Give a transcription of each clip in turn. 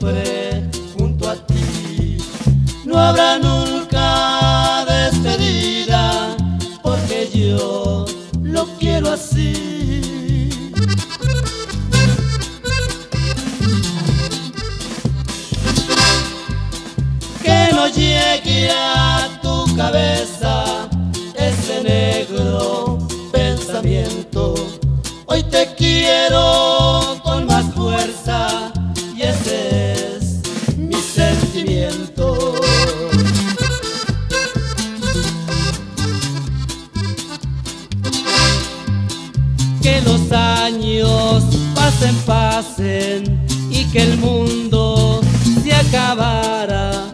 siempre junto a ti. No habrá nunca despedida, porque yo lo quiero así. Que no llegue a tu cabeza ese negro pensamiento años pasen, pasen y que el mundo se acabara,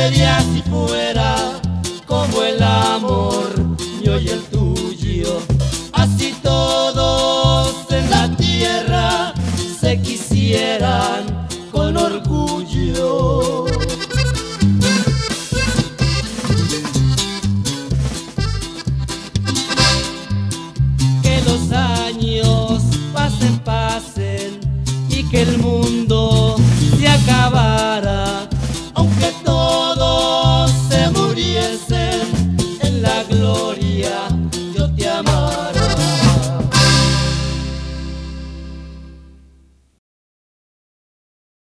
sería si fuera como el amor mío y el tuyo? Así todos en la tierra se quisieran con orgullo. Que los años pasen, pasen y que el glory.